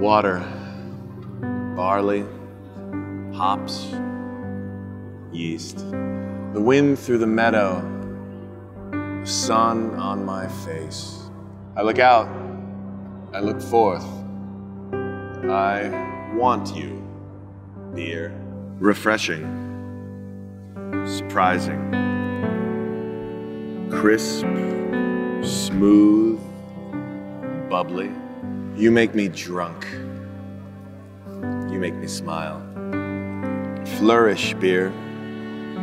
Water, barley, hops, yeast. The wind through the meadow, the sun on my face. I look out, I look forth. I want you, beer. Refreshing, surprising, crisp, smooth, bubbly. You make me drunk. You make me smile. Flourish, beer.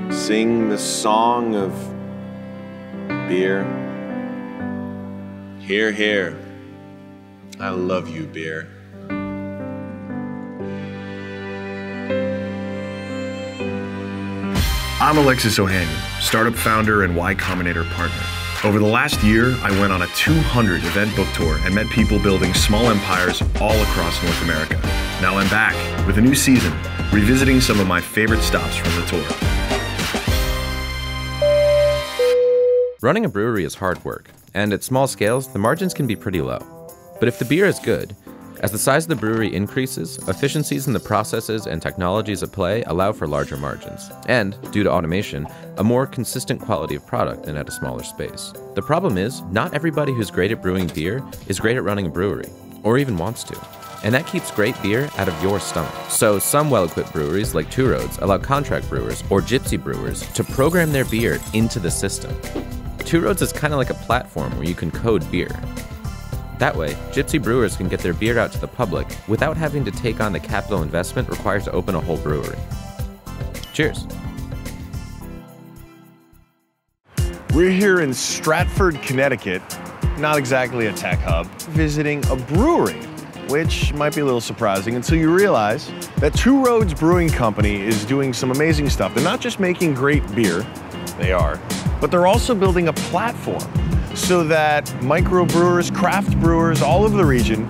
Sing the song of beer. Here, here. I love you, beer. I'm Alexis Ohanian, startup founder and Y Combinator partner. Over the last year, I went on a 200 event book tour and met people building small empires all across North America. Now I'm back with a new season, revisiting some of my favorite stops from the tour. Running a brewery is hard work, and at small scales, the margins can be pretty low. But if the beer is good, as the size of the brewery increases, efficiencies in the processes and technologies at play allow for larger margins, and, due to automation, a more consistent quality of product than at a smaller space. The problem is, not everybody who's great at brewing beer is great at running a brewery, or even wants to. And that keeps great beer out of your stomach. So, some well equipped breweries, like Two Roads, allow contract brewers or gypsy brewers to program their beer into the system. Two Roads is kind of like a platform where you can code beer. That way, gypsy brewers can get their beer out to the public without having to take on the capital investment required to open a whole brewery. Cheers. We're here in Stratford, Connecticut, not exactly a tech hub, visiting a brewery, which might be a little surprising until you realize that Two Roads Brewing Company is doing some amazing stuff. They're not just making great beer, they are, but they're also building a platform so that microbrewers, craft brewers all over the region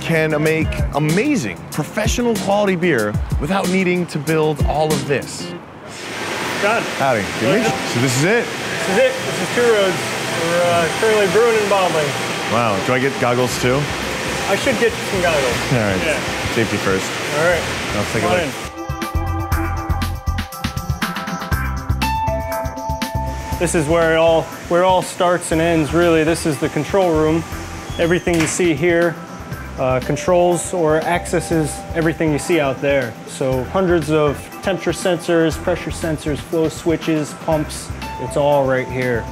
can make amazing professional quality beer without needing to build all of this. John. Howdy. Good. So this is it. This is it. This is Two Roads. We're uh, currently brewing and bottling. Wow. Do I get goggles too? I should get you some goggles. All right. Yeah. Safety first. All right. I'll take Come a look. This is where it all where it all starts and ends. Really, this is the control room. Everything you see here uh, controls or accesses everything you see out there. So hundreds of temperature sensors, pressure sensors, flow switches, pumps. It's all right here,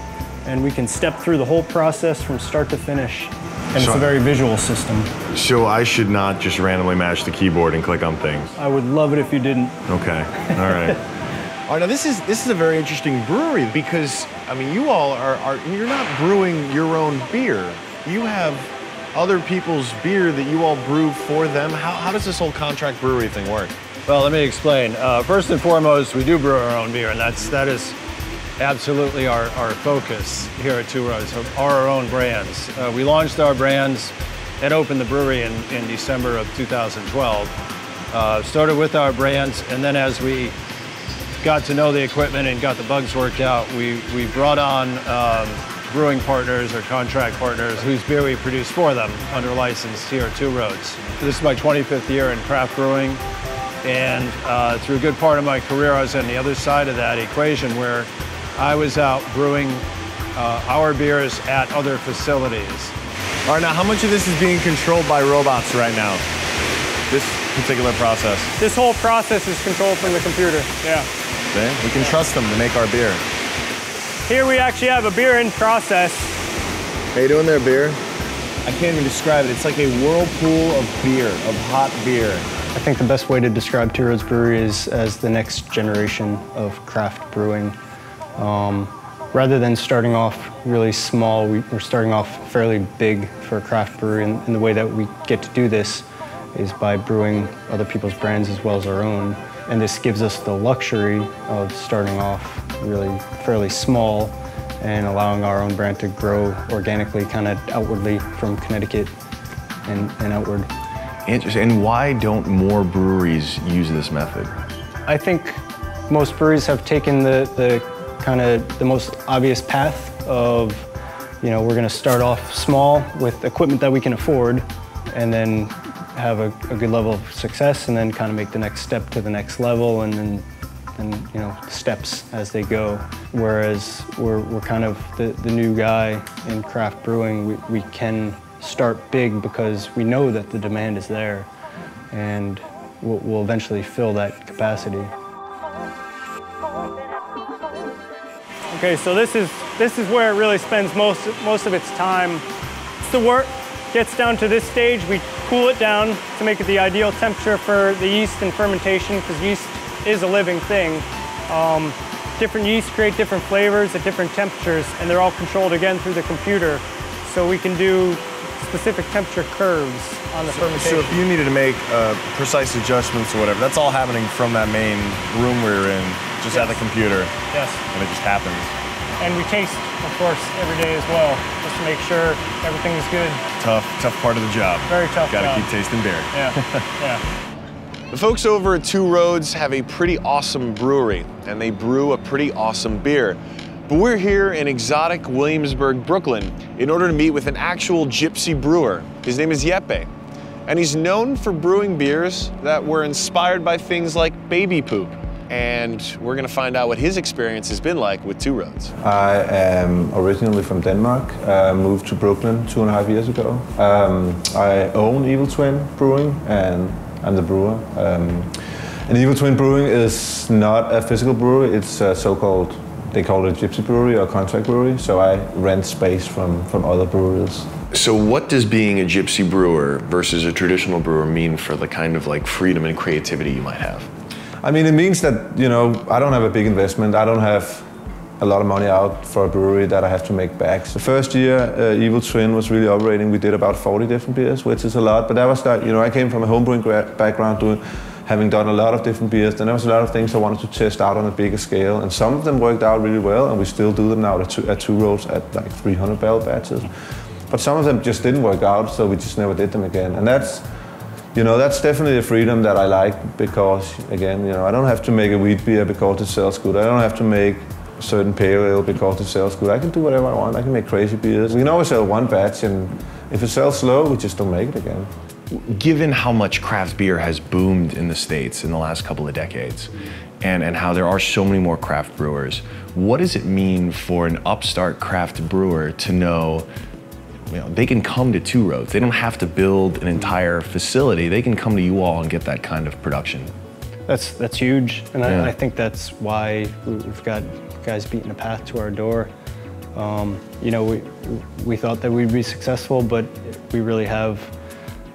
and we can step through the whole process from start to finish. And it's a very visual system. So I should not just randomly mash the keyboard and click on things. I would love it if you didn't. Okay. All right. All right. Now this is this is a very interesting brewery because I mean you all are, are you're not brewing your own beer. You have other people's beer that you all brew for them. How, how does this whole contract brewery thing work? Well, let me explain. Uh, first and foremost, we do brew our own beer, and that's that is absolutely our, our focus here at Two Roads, our own brands. Uh, we launched our brands and opened the brewery in, in December of 2012. Uh, started with our brands, and then as we got to know the equipment and got the bugs worked out, we, we brought on um, brewing partners or contract partners whose beer we produce for them under license here at Two Roads. This is my 25th year in craft brewing, and uh, through a good part of my career, I was on the other side of that equation where I was out brewing uh, our beers at other facilities. All right. Now how much of this is being controlled by robots right now? This particular process. This whole process is controlled from the computer. Yeah. See? We can trust them to make our beer. Here we actually have a beer in process. How you doing there, beer? I can't even describe it. It's like a whirlpool of beer, of hot beer. I think the best way to describe Two Roads Brewery is as the next generation of craft brewing. Um, rather than starting off really small, we, we're starting off fairly big for a craft brewery, and, and the way that we get to do this is by brewing other people's brands as well as our own. And this gives us the luxury of starting off really fairly small and allowing our own brand to grow organically, kind of outwardly from Connecticut and, and outward. Interesting. And why don't more breweries use this method? I think most breweries have taken the, the kind of the most obvious path of, you know, we're going to start off small with equipment that we can afford, and then have a, a, good level of success and then kind of make the next step to the next level and then and you know steps as they go. Whereas we're, we're kind of the, the new guy in craft brewing. We, we can start big because we know that the demand is there and we'll, we'll eventually fill that capacity. Okay, so this is this is where it really spends most most of its time. It's the wort gets down to this stage, we cool it down to make it the ideal temperature for the yeast and fermentation because yeast is a living thing. Um, different yeasts create different flavors at different temperatures and they're all controlled again through the computer. So we can do specific temperature curves on the so, fermentation. So if you needed to make uh, precise adjustments or whatever, that's all happening from that main room we are in, just yes. at the computer. Yes. And it just happens. And we taste, of course, every day as well, just to make sure everything is good. Tough, tough part of the job. Very tough Gotta job. keep tasting beer. Yeah, yeah. The folks over at Two Roads have a pretty awesome brewery, and they brew a pretty awesome beer. But we're here in exotic Williamsburg, Brooklyn, in order to meet with an actual gypsy brewer. His name is Jeppe, and he's known for brewing beers that were inspired by things like baby poop. And we're gonna find out what his experience has been like with Two Roads. I am originally from Denmark, uh, moved to Brooklyn two and a half years ago. Um, I own Evil Twin Brewing, and I'm the brewer. Um, and Evil Twin Brewing is not a physical brewery, it's a so-called they call it a gypsy brewery or contract brewery. So I rent space from, from other breweries. So what does being a gypsy brewer versus a traditional brewer mean for the kind of like freedom and creativity you might have? I mean, it means that, you know, I don't have a big investment. I don't have a lot of money out for a brewery that I have to make back. The first year uh, Evil Twin was really operating, we did about 40 different beers, which is a lot. But that was that, you know, I came from a homebrewing background doing having done a lot of different beers, then there was a lot of things I wanted to test out on a bigger scale, and some of them worked out really well, and we still do them now at two, at two roads at like 300 barrel batches. But some of them just didn't work out, so we just never did them again. And that's, you know, that's definitely a freedom that I like because, again, you know, I don't have to make a wheat beer because it sells good. I don't have to make a certain pale ale because it sells good. I can do whatever I want. I can make crazy beers. We can always sell one batch, and if it sells slow, we just don't make it again given how much craft beer has boomed in the States in the last couple of decades, and, and how there are so many more craft brewers, what does it mean for an upstart craft brewer to know you know, they can come to Two Roads. They don't have to build an entire facility. They can come to you all and get that kind of production. That's that's huge, and yeah. I, I, think that's why we've got guys beating a path to our door. Um, you know, we we thought that we'd be successful, but we really have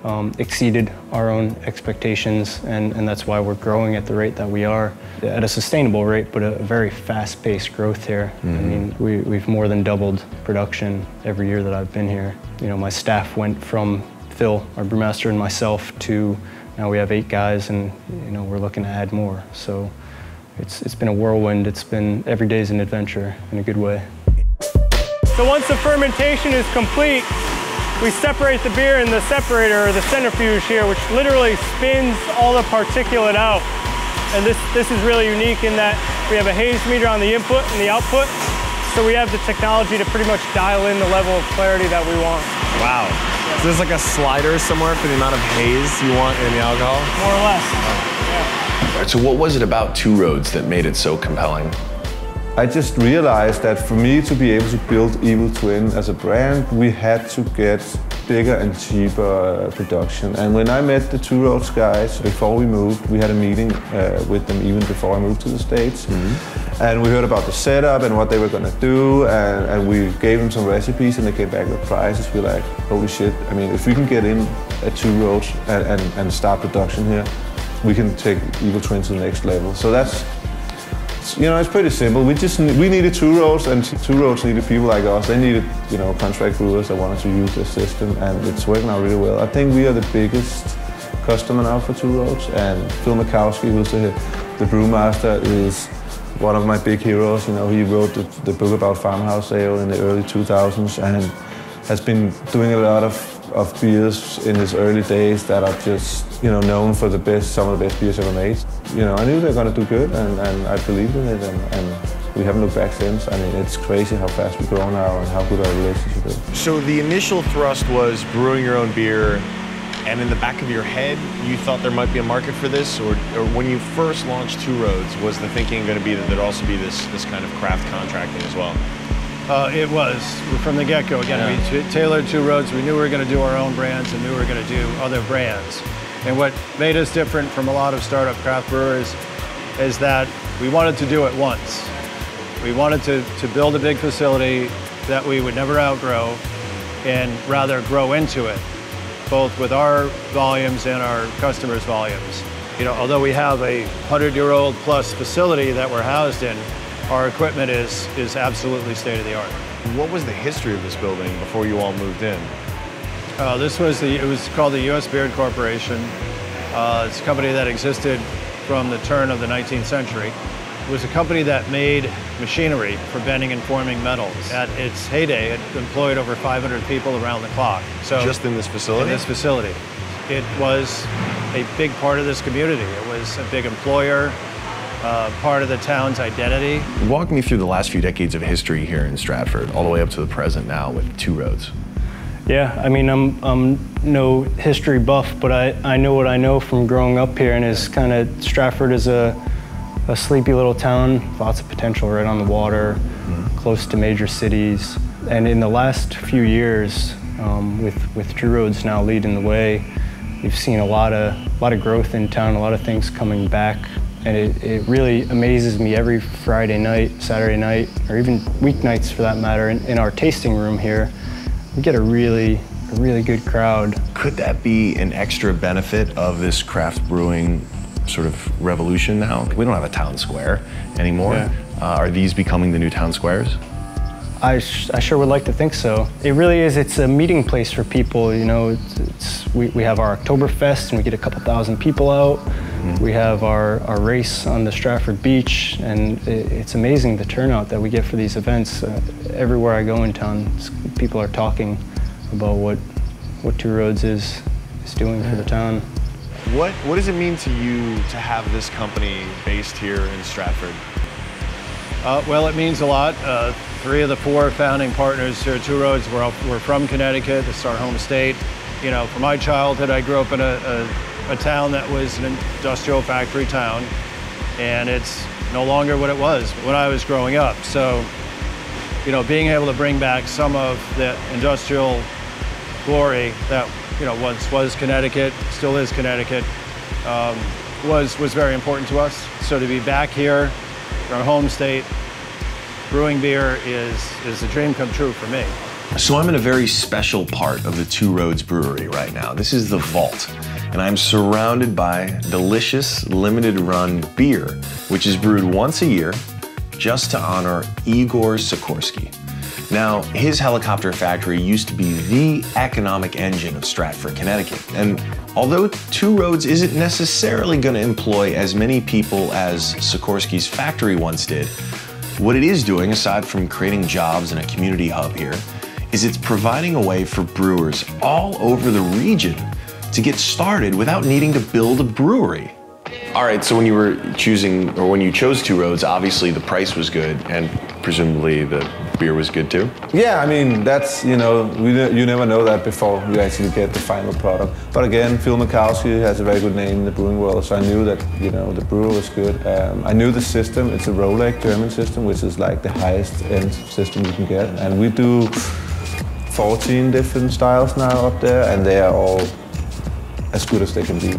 um, exceeded our own expectations, and, and that's why we're growing at the rate that we are, at a sustainable rate, but a very fast-paced growth here. Mm-hmm. I mean, we, we've more than doubled production every year that I've been here. You know, my staff went from Phil, our brewmaster, and myself to now we have eight guys, and you know we're looking to add more. So it's it's been a whirlwind. It's been every day is an adventure in a good way. So once the fermentation is complete, we separate the beer in the separator or the centrifuge here, which literally spins all the particulate out. And this, this is really unique in that we have a haze meter on the input and the output. So we have the technology to pretty much dial in the level of clarity that we want. Wow. Yeah. So there's like a slider somewhere for the amount of haze you want in the alcohol? More or less. Oh. Yeah. All right, so what was it about Two Roads that made it so compelling? I just realized that for me to be able to build Evil Twin as a brand, we had to get bigger and cheaper production. And when I met the Two Roads guys before we moved, we had a meeting uh, with them even before I moved to the States. Mm-hmm. And we heard about the setup and what they were gonna do, and, and, we gave them some recipes and they came back with prices. We are like, holy shit, I mean, if we can get in at Two Roads and, and, and start production here, we can take Evil Twin to the next level. So that's you know, it's pretty simple. We just we needed two roads, and two roads needed people like us. They needed, you know, contract brewers that wanted to use the system, and it's working out really well. I think we are the biggest customer now for two roads, and Phil Markowski, who's the, the brewmaster, is one of my big heroes. You know, he wrote the, the book about farmhouse ale in the early 2000s, and has been doing a lot of of beers in his early days that are just, you know, known for the best, some of the best beers ever made. You know, I knew they were going to do good and, and I believed in it and, and we haven't looked back since. I mean, it's crazy how fast we grow now and how good our relationship is. So the initial thrust was brewing your own beer and in the back of your head, you thought there might be a market for this, or, or when you first launched Two Roads, was the thinking going to be that there'd also be this this kind of craft contracting as well? Uh, it was from the get-go. Again, Yeah. we t- tailored Two Roads. We knew we were going to do our own brands and knew we were going to do other brands. And what made us different from a lot of startup craft brewers is that we wanted to do it once. We wanted to, to build a big facility that we would never outgrow and rather grow into it, both with our volumes and our customers' volumes. You know, although we have a 100-year-old plus facility that we're housed in, our equipment is, is absolutely state-of-the-art. What was the history of this building before you all moved in? Uh, this was the, it was called the U.S. Baird Corporation. Uh, it's a company that existed from the turn of the 19th century. It was a company that made machinery for bending and forming metals. At its heyday, it employed over 500 people around the clock. So Just in this facility? in this facility. It was a big part of this community. It was a big employer, uh, part of the town's identity. Walk me through the last few decades of history here in Stratford, all the way up to the present now with Two Roads. Yeah, I mean, I'm, I'm no history buff, but I, I know what I know from growing up here, and is kind of Stratford is a, a sleepy little town, lots of potential right on the water, close to major cities. And in the last few years, um, with, with Two Roads now leading the way, we've seen a lot of, a lot of growth in town, a lot of things coming back. And it, it really amazes me every Friday night, Saturday night, or even weeknights for that matter, in, in our tasting room here we get a really, a really good crowd. Could that be an extra benefit of this craft brewing sort of revolution now? We don't have a town square anymore. Yeah. Uh, are these becoming the new town squares? I, sh- I sure would like to think so. It really is. It's a meeting place for people. You know, it's, it's we, we have our Oktoberfest and we get a couple thousand people out. We have our, our race on the Stratford Beach, and it, it's amazing the turnout that we get for these events. Uh, everywhere I go in town, people are talking about what what Two Roads is is doing for the town. What What does it mean to you to have this company based here in Stratford? Uh, well, it means a lot. Uh, three of the four founding partners here at Two Roads were, were from Connecticut. This is our home state. You know, from my childhood, I grew up in a, a, a town that was an industrial factory town, and it's no longer what it was when I was growing up. So, you know, being able to bring back some of the industrial glory that you know once was Connecticut, still is Connecticut, um, was was very important to us. So to be back here, our home state, brewing beer is is a dream come true for me. So I'm in a very special part of the Two Roads Brewery right now. This is the Vault, and I'm surrounded by delicious limited run beer, which is brewed once a year just to honor Igor Sikorsky. Now, his helicopter factory used to be the economic engine of Stratford, Connecticut. And although Two Roads isn't necessarily going to employ as many people as Sikorsky's factory once did, what it is doing, aside from creating jobs in a community hub here, is it's providing a way for brewers all over the region to get started without needing to build a brewery. All right, so when you were choosing, or when you chose Two Roads, obviously the price was good, and presumably the beer was good too. Yeah, I mean that's you know we, you never know that before you actually get the final product. But again, Phil Markowski has a very good name in the brewing world, so I knew that you know the brewer was good. Um, I knew the system; it's a Rolec German system, which is like the highest end system you can get, and we do 14 different styles now up there, and they are all as good as they can be.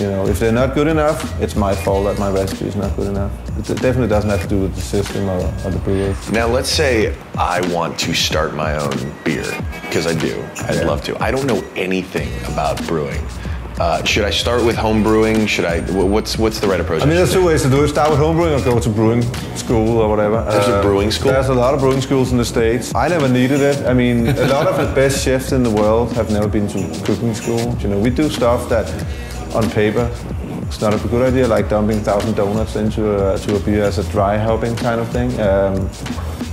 You know, if they're not good enough, it's my fault that my recipe is not good enough. It definitely doesn't have to do with the system or, or the brewer. Now, let's say I want to start my own beer, because I do. I'd Yeah. love to. I don't know anything about brewing. Uh, should I start with home brewing? Should I? What's what's the right approach? I mean, there's two ways to do it. Start with home brewing or go to brewing school or whatever. There's a brewing school? There's a lot of brewing schools in the States. I never needed it. I mean, a lot of the best chefs in the world have never been to cooking school. You know, we do stuff that on paper it's not a good idea, like dumping 1,000 donuts into a, to a beer as a dry hopping kind of thing. Um,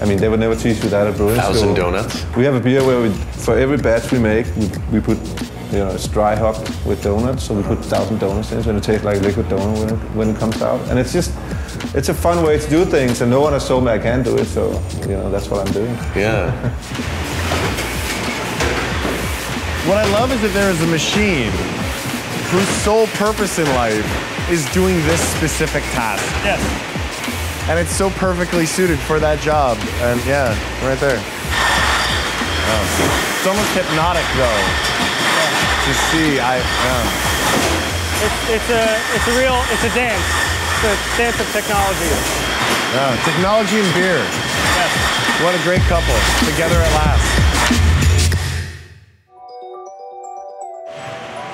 I mean, they would never teach you that at brewing school. 1,000 donuts? We have a beer where we, for every batch we make, we, we put, you know, it's dry hopped with donuts, so we put 1,000 donuts in, so it tastes like liquid donut when it, when it comes out. And it's just, it's a fun way to do things, and no one has told me I can't do it, so, you know, that's what I'm doing. Yeah. What I love is that there is a machine whose sole purpose in life is doing this specific task. Yes. And it's so perfectly suited for that job. And yeah, right there. Oh. It's almost hypnotic though. To see, I, yeah. It's, it's, a, it's a real, it's a dance. It's a dance of technology. Yeah, technology and beer. Yes. What a great couple. Together at last.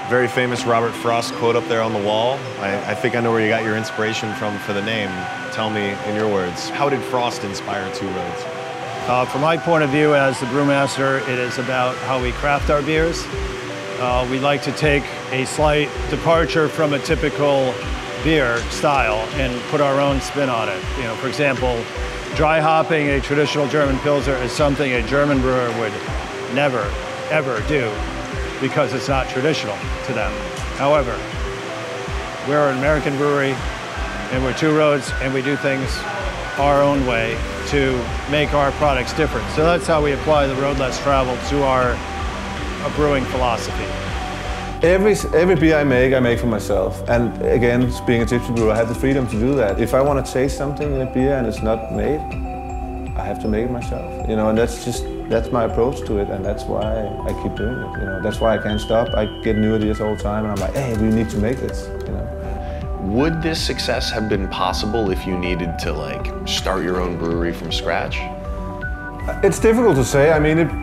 Very famous Robert Frost quote up there on the wall. I, I think I know where you got your inspiration from for the name. Tell me in your words, how did Frost inspire Two Roads? Uh, from my point of view as the brewmaster, it is about how we craft our beers. Uh, we like to take a slight departure from a typical beer style and put our own spin on it. You know, for example, dry hopping a traditional German Pilsner is something a German brewer would never, ever do because it's not traditional to them. However, we're an American brewery and we're Two Roads and we do things our own way to make our products different. So that's how we apply the road less traveled to our, our brewing philosophy. Every, every beer I make, I make for myself. And again, being a gypsy brewer, I have the freedom to do that. If I want to taste something in a beer and it's not made, I have to make it myself. You know, and that's just, that's my approach to it, and that's why I keep doing it. You know, that's why I can't stop. I get new ideas all the time, and I'm like, hey, we need to make this. You know. Would this success have been possible if you needed to like start your own brewery from scratch? It's difficult to say. I mean, it,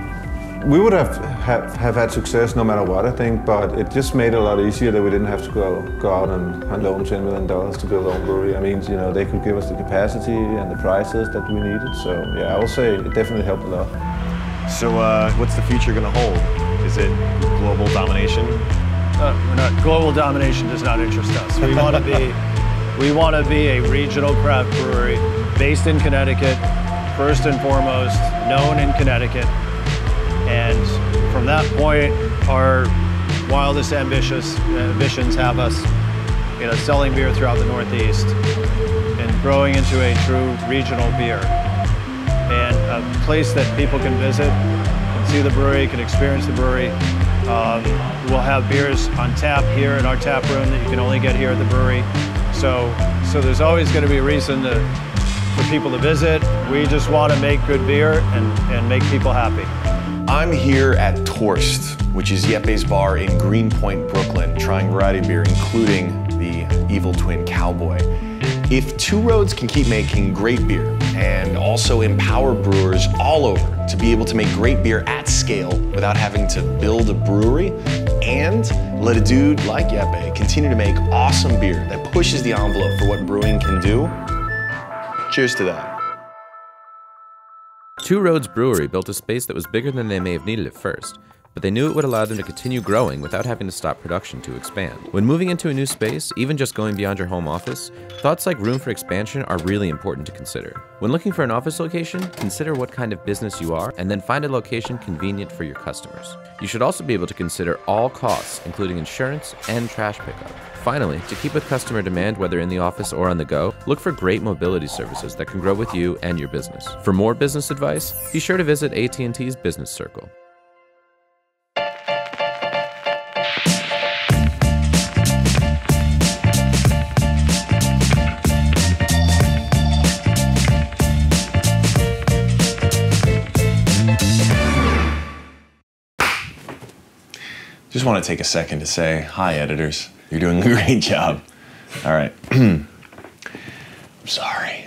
we would have, have have had success no matter what, I think, but it just made it a lot easier that we didn't have to go go out and, and loan ten million dollars to build our own brewery. I mean, you know, they could give us the capacity and the prices that we needed. So yeah, I will say it definitely helped a lot. So, uh, what's the future going to hold? Is it global domination? Uh, not, global domination does not interest us. We want to be, we want to be a regional craft brewery based in Connecticut, first and foremost, known in Connecticut. And from that point, our wildest ambitious ambitions have us, you know, selling beer throughout the Northeast and growing into a true regional beer and a place that people can visit, can see the brewery, can experience the brewery. Um, we'll have beers on tap here in our tap room that you can only get here at the brewery. So, so there's always going to be a reason to, for people to visit. We just want to make good beer and, and make people happy. I'm here at Torst, which is Jeppe's bar in Greenpoint, Brooklyn, trying variety beer, including the Evil Twin Cowboy. If Two Roads can keep making great beer and also empower brewers all over to be able to make great beer at scale without having to build a brewery, and let a dude like Yeppe continue to make awesome beer that pushes the envelope for what brewing can do, cheers to that. Two Roads Brewery built a space that was bigger than they may have needed at first, but they knew it would allow them to continue growing without having to stop production to expand. When moving into a new space, even just going beyond your home office, thoughts like room for expansion are really important to consider. When looking for an office location, consider what kind of business you are and then find a location convenient for your customers. You should also be able to consider all costs, including insurance and trash pickup. Finally, to keep with customer demand whether in the office or on the go, look for great mobility services that can grow with you and your business. For more business advice, be sure to visit AT&T's Business Circle. Just want to take a second to say hi, editors. You're doing a great job. All right. I'm sorry.